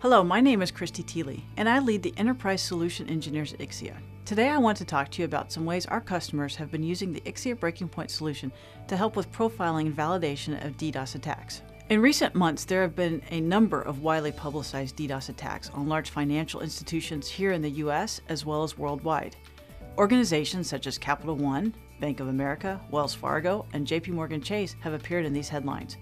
Hello, my name is Christy Teely, and I lead the Enterprise Solution Engineers at Ixia. Today I want to talk to you about some ways our customers have been using the Ixia BreakingPoint solution to help with profiling and validation of DDoS attacks. In recent months, there have been a number of widely publicized DDoS attacks on large financial institutions here in the US as well as worldwide. Organizations such as Capital One, Bank of America, Wells Fargo, and JP Morgan Chase have appeared in these headlines.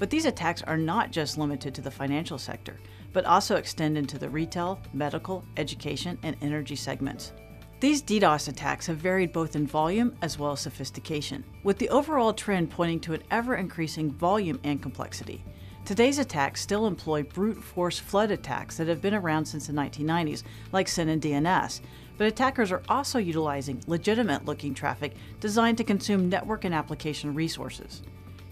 But these attacks are not just limited to the financial sector, but also extend into the retail, medical, education, and energy segments. These DDoS attacks have varied both in volume as well as sophistication, with the overall trend pointing to an ever increasing volume and complexity. Today's attacks still employ brute force flood attacks that have been around since the 1990s, like SYN and DNS, but attackers are also utilizing legitimate looking traffic designed to consume network and application resources.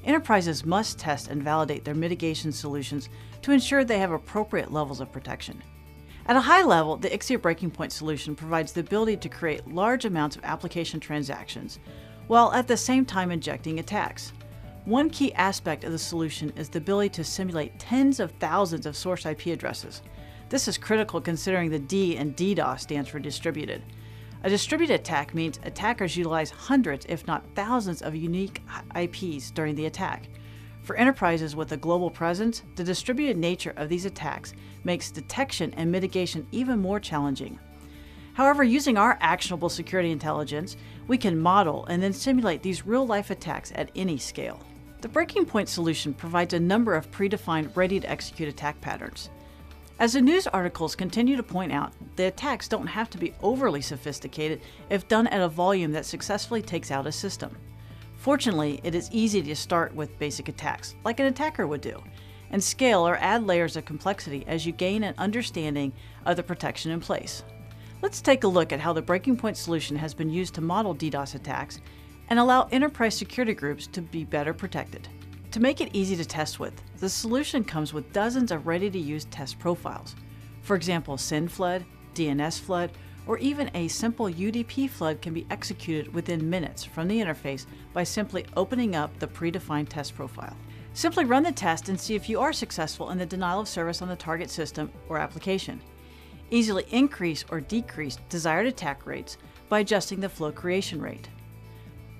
Enterprises must test and validate their mitigation solutions to ensure they have appropriate levels of protection. At a high level, the Ixia BreakingPoint solution provides the ability to create large amounts of application transactions, while at the same time injecting attacks. One key aspect of the solution is the ability to simulate tens of thousands of source IP addresses. This is critical considering the D in DDoS stands for distributed. A distributed attack means attackers utilize hundreds, if not thousands, of unique IPs during the attack. For enterprises with a global presence, the distributed nature of these attacks makes detection and mitigation even more challenging. However, using our actionable security intelligence, we can model and then simulate these real life attacks at any scale. The BreakingPoint solution provides a number of predefined, ready to execute attack patterns. As the news articles continue to point out, the attacks don't have to be overly sophisticated if done at a volume that successfully takes out a system. Fortunately, it is easy to start with basic attacks, like an attacker would do, and scale or add layers of complexity as you gain an understanding of the protection in place. Let's take a look at how the BreakingPoint solution has been used to model DDoS attacks and allow enterprise security groups to be better protected. To make it easy to test with, the solution comes with dozens of ready-to-use test profiles. For example, SYN flood, DNS flood, or even a simple UDP flood can be executed within minutes from the interface by simply opening up the predefined test profile. Simply run the test and see if you are successful in the denial of service on the target system or application. Easily increase or decrease desired attack rates by adjusting the flow creation rate.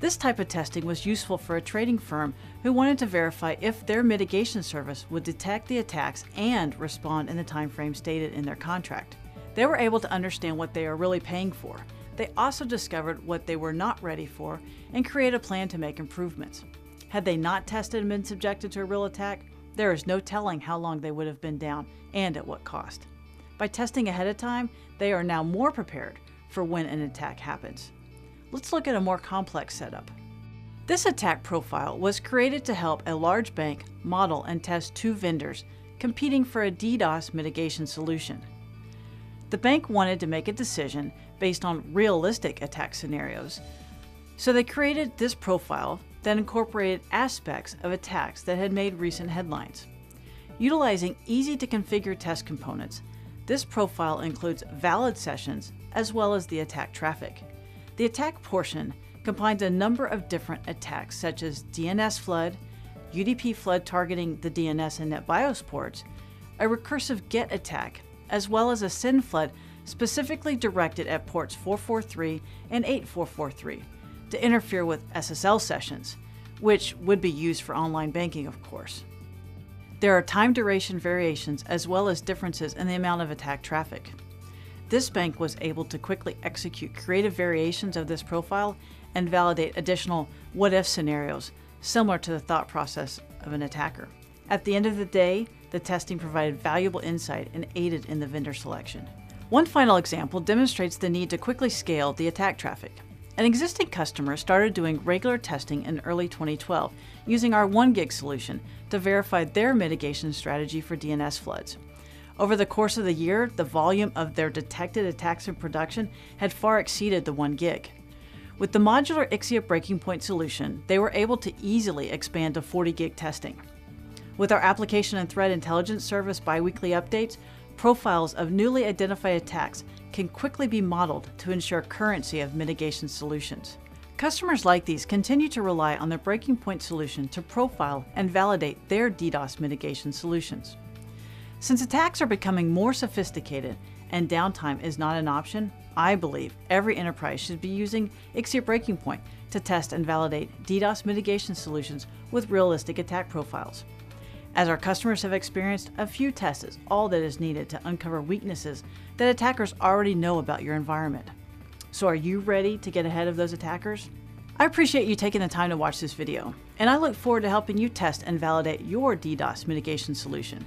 This type of testing was useful for a trading firm who wanted to verify if their mitigation service would detect the attacks and respond in the time frame stated in their contract. They were able to understand what they are really paying for. They also discovered what they were not ready for and create a plan to make improvements. Had they not tested and been subjected to a real attack, there is no telling how long they would have been down and at what cost. By testing ahead of time, they are now more prepared for when an attack happens. Let's look at a more complex setup. This attack profile was created to help a large bank model and test two vendors competing for a DDoS mitigation solution. The bank wanted to make a decision based on realistic attack scenarios, so they created this profile that incorporated aspects of attacks that had made recent headlines. Utilizing easy to configure test components, this profile includes valid sessions as well as the attack traffic. The attack portion combines a number of different attacks such as DNS flood, UDP flood targeting the DNS and NetBIOS ports, a recursive GET attack as well as a SYN flood specifically directed at ports 443 and 8443 to interfere with SSL sessions, which would be used for online banking, of course. There are time duration variations as well as differences in the amount of attack traffic. This bank was able to quickly execute creative variations of this profile and validate additional what if scenarios similar to the thought process of an attacker. At the end of the day, the testing provided valuable insight and aided in the vendor selection. One final example demonstrates the need to quickly scale the attack traffic. An existing customer started doing regular testing in early 2012 using our 1GIG solution to verify their mitigation strategy for DNS floods. Over the course of the year, the volume of their detected attacks in production had far exceeded the 1 gig. With the modular Ixia BreakingPoint solution, they were able to easily expand to 40 gig testing. With our application and threat intelligence service biweekly updates, profiles of newly identified attacks can quickly be modeled to ensure currency of mitigation solutions. Customers like these continue to rely on the BreakingPoint solution to profile and validate their DDoS mitigation solutions. Since attacks are becoming more sophisticated and downtime is not an option, I believe every enterprise should be using Ixia BreakingPoint to test and validate DDoS mitigation solutions with realistic attack profiles. As our customers have experienced, a few tests is all that is needed to uncover weaknesses that attackers already know about your environment. So are you ready to get ahead of those attackers? I appreciate you taking the time to watch this video, and I look forward to helping you test and validate your DDoS mitigation solution.